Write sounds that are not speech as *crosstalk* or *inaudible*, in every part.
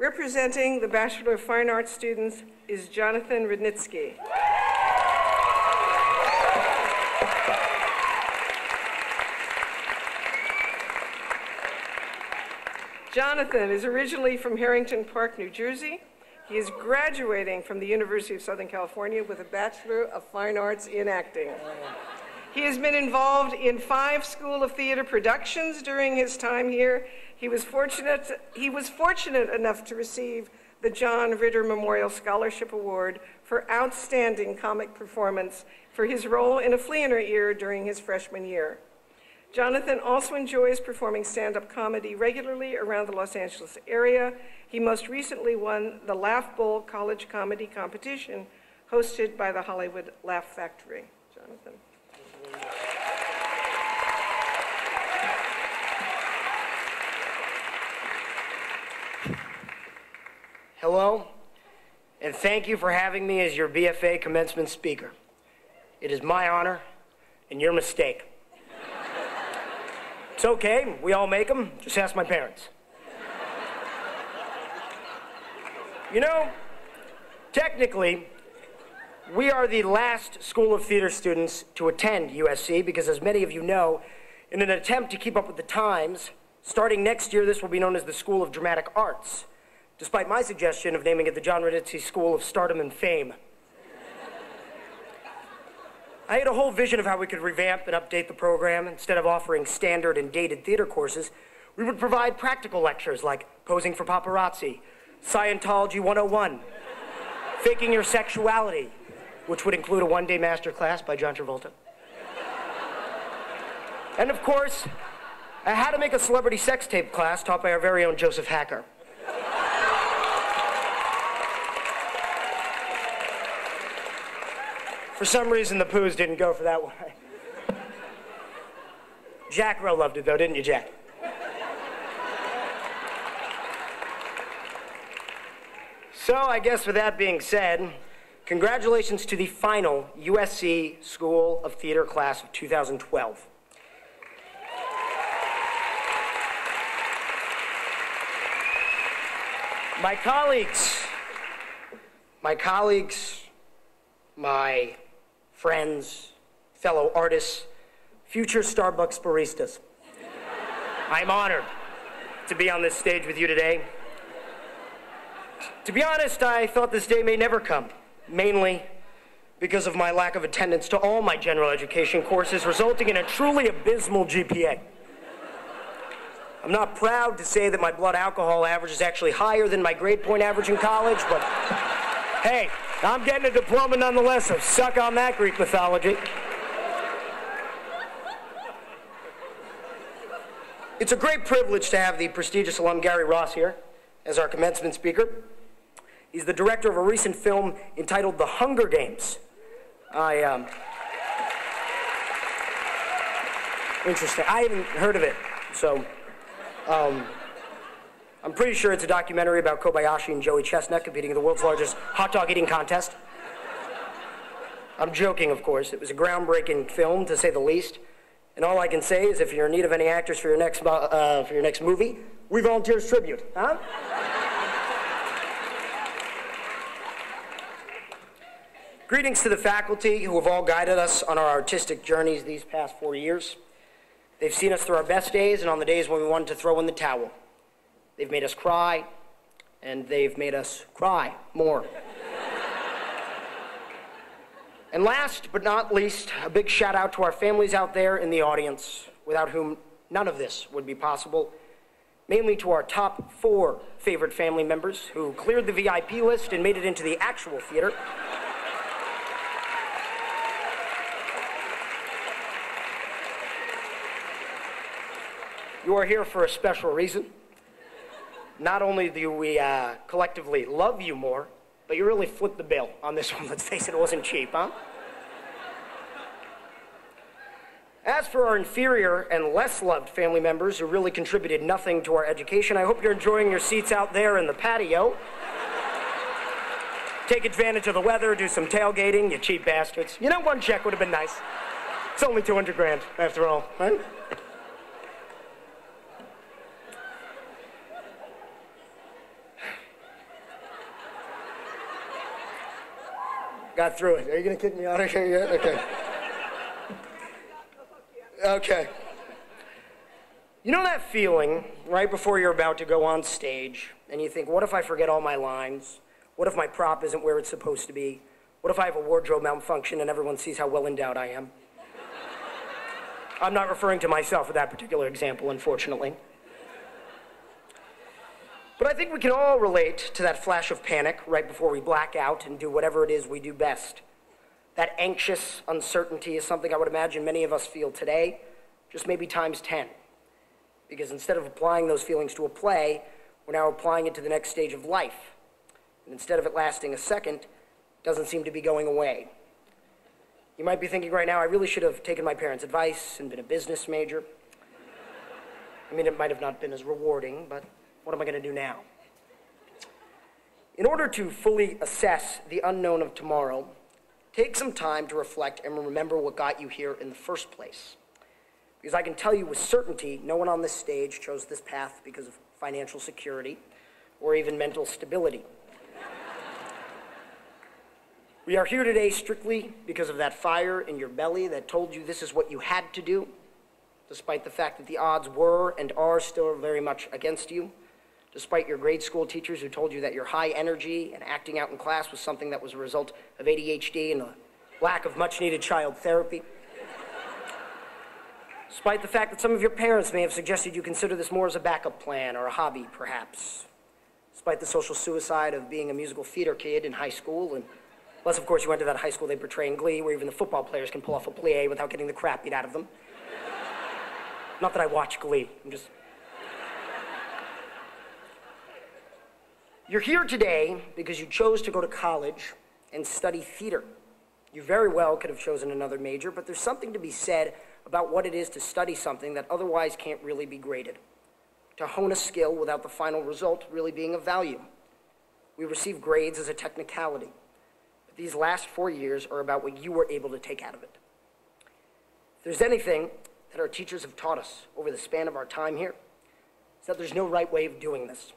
Representing the Bachelor of Fine Arts students is Jonathan Rudnitsky. Jonathan is originally from Harrington Park, New Jersey. He is graduating from the University of Southern California with a Bachelor of Fine Arts in Acting. He has been involved in five School of Theater productions during his time here. He was fortunate, he was fortunate enough to receive the John Ritter Memorial Scholarship Award for outstanding comic performance for his role in A Flea in Her Ear during his freshman year. Jonathan also enjoys performing stand-up comedy regularly around the Los Angeles area. He most recently won the Laugh Bowl College Comedy Competition hosted by the Hollywood Laugh Factory. Jonathan. Hello, and thank you for having me as your BFA commencement speaker. It is my honor and your mistake. It's okay, we all make them. Just ask my parents. You know, technically, we are the last School of Theater students to attend USC because, as many of you know, in an attempt to keep up with the times, starting next year, this will be known as the School of Dramatic Arts, despite my suggestion of naming it the Jon Rudnitsky School of Stardom and Fame. I had a whole vision of how we could revamp and update the program. Instead of offering standard and dated theater courses, we would provide practical lectures like posing for paparazzi, Scientology 101, faking your sexuality, which would include a one-day master class by John Travolta. And of course, a how to make a celebrity sex tape class taught by our very own Joseph Hacker. For some reason, the poos didn't go for that one. *laughs* Jack Rowe loved it, though, didn't you, Jack? So, I guess with that being said, congratulations to the final USC School of Theater class of 2012. My colleagues, my colleagues, my friends, fellow artists, future Starbucks baristas. I'm honored to be on this stage with you today. To be honest, I thought this day may never come, mainly because of my lack of attendance to all my general education courses, resulting in a truly abysmal GPA. I'm not proud to say that my blood alcohol average is actually higher than my grade point average in college, but hey, I'm getting a diploma nonetheless, so suck on that Greek mythology. It's a great privilege to have the prestigious alum Gary Ross here as our commencement speaker. He's the director of a recent film entitled The Hunger Games. I, um, interesting. I haven't heard of it, so, um, I'm pretty sure it's a documentary about Kobayashi and Joey Chestnut competing in the world's largest hot dog eating contest. I'm joking, of course. It was a groundbreaking film, to say the least. And all I can say is, if you're in need of any actors for your next uh, for your next movie, we volunteers tribute, huh? Greetings to the faculty who have all guided us on our artistic journeys these past four years. They've seen us through our best days and on the days when we wanted to throw in the towel. They've made us cry, and they've made us cry more. and last but not least, a big shout out to our families out there in the audience, without whom none of this would be possible. Mainly to our top four favorite family members who cleared the VIP list and made it into the actual theater. You are here for a special reason not only do we uh, collectively love you more, but you really flipped the bill on this *laughs* one. Let's face it, it wasn't cheap, huh? As for our inferior and less loved family members who really contributed nothing to our education, I hope you're enjoying your seats out there in the patio. Take advantage of the weather, do some tailgating, you cheap bastards. You know, one check would have been nice. It's only 200 grand, after all, right? Got through it. Are you going to kick me out of here yet? Okay. Okay. You know that feeling right before you're about to go on stage and you think, what if I forget all my lines? What if my prop isn't where it's supposed to be? What if I have a wardrobe malfunction and everyone sees how well endowed I am? I'm not referring to myself with that particular example, unfortunately. But I think we can all relate to that flash of panic right before we black out and do whatever it is we do best. That anxious uncertainty is something I would imagine many of us feel today, just maybe times 10 because instead of applying those feelings to a play, we're now applying it to the next stage of life. And instead of it lasting a second, it doesn't seem to be going away. You might be thinking right now, I really should have taken my parents' advice and been a business major. I mean, it might have not been as rewarding, but what am I going to do now? In order to fully assess the unknown of tomorrow, take some time to reflect and remember what got you here in the first place. Because I can tell you with certainty, no one on this stage chose this path because of financial security or even mental stability. *laughs* we are here today strictly because of that fire in your belly that told you this is what you had to do, despite the fact that the odds were and are still very much against you, despite your grade school teachers who told you that your high energy and acting out in class was something that was a result of ADHD and a lack of much needed child therapy. Despite the fact that some of your parents may have suggested you consider this more as a backup plan or a hobby, perhaps. Despite the social suicide of being a musical theater kid in high school, and unless, of course, you went to that high school they portray in Glee, where even the football players can pull off a plie without getting the crap beat out of them. Not that I watch Glee, I'm just. You're here today because you chose to go to college and study theater. You very well could have chosen another major, but there's something to be said about what it is to study something that otherwise can't really be graded, to hone a skill without the final result really being of value. We receive grades as a technicality, but these last four years are about what you were able to take out of it. If there's anything that our teachers have taught us over the span of our time here, it's that there's no right way of doing this.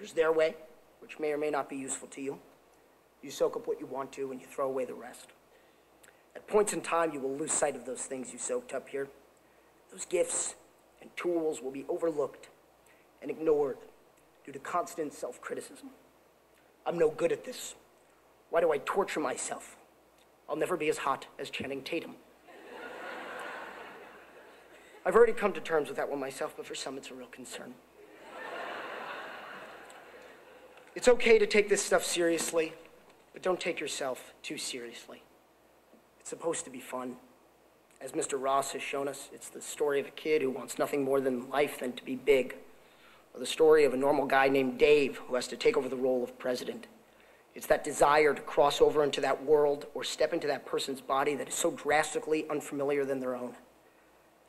There's their way, which may or may not be useful to you. You soak up what you want to and you throw away the rest. At points in time, you will lose sight of those things you soaked up here. Those gifts and tools will be overlooked and ignored due to constant self criticism. I'm no good at this. Why do I torture myself? I'll never be as hot as Channing Tatum. *laughs* I've already come to terms with that one myself, but for some it's a real concern. It's okay to take this stuff seriously, but don't take yourself too seriously It's supposed to be fun. As Mr. Ross has shown us, it's the story of a kid who wants nothing more than life than to be big. Or the story of a normal guy named Dave who has to take over the role of president. It's that desire to cross over into that world or step into that person's body that is so drastically unfamiliar than their own.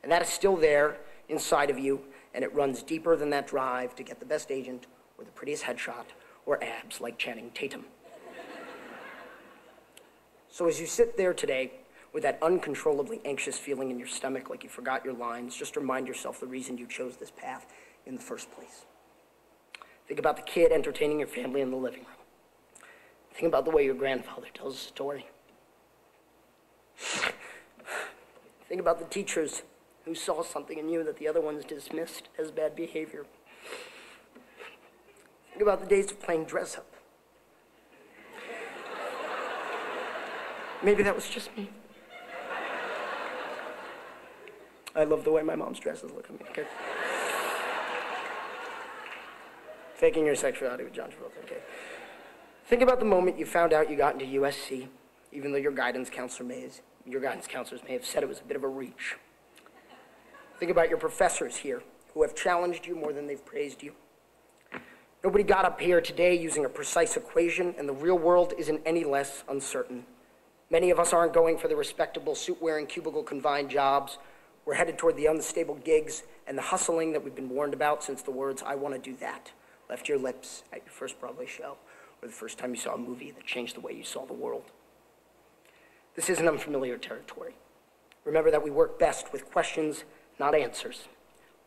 And that is still there inside of you, and it runs deeper than that drive to get the best agent or the prettiest headshot or abs like Channing Tatum. So as you sit there today with that uncontrollably anxious feeling in your stomach like you forgot your lines, just remind yourself the reason you chose this path in the first place. Think about the kid entertaining your family in the living room. Think about the way your grandfather tells a story. *sighs* Think about the teachers who saw something in you that the other ones dismissed as bad behavior. Think about the days of playing dress up Maybe that was just me. I love the way my mom's dresses look at me. Okay. Faking your sexuality with John Travolta. Okay. Think about the moment you found out you got into USC, even though your guidance counselor may your guidance counselors may have said it was a bit of a reach. Think about your professors here who have challenged you more than they've praised you. Nobody got up here today using a precise equation, and the real world isn't any less uncertain. Many of us aren't going for the respectable suit-wearing, cubicle-confined jobs. We're headed toward the unstable gigs and the hustling that we've been warned about since the words, I want to do that, left your lips at your first Broadway show or the first time you saw a movie that changed the way you saw the world. This isn't unfamiliar territory. Remember that we work best with questions, not answers.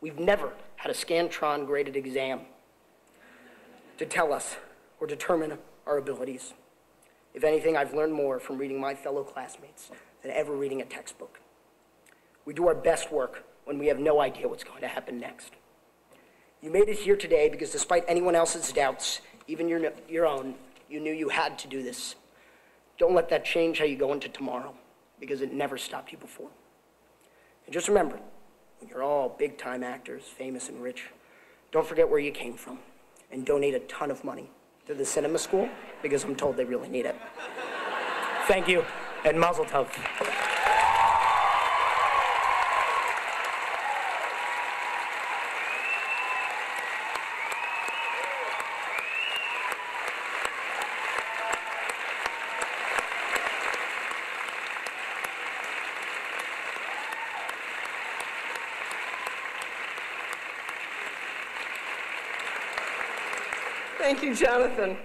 We've never had a Scantron graded exam to tell us or determine our abilities. If anything, I've learned more from reading my fellow classmates than ever reading a textbook. We do our best work when we have no idea what's going to happen next. You made it here today because despite anyone else's doubts, even your, your own, you knew you had to do this. Don't let that change how you go into tomorrow because it never stopped you before. And just remember, when you're all big time actors, famous and rich, don't forget where you came from and donate a ton of money to the cinema school because I'm told they really need it. Thank you, and Mazel Tov. Thank you, Jonathan.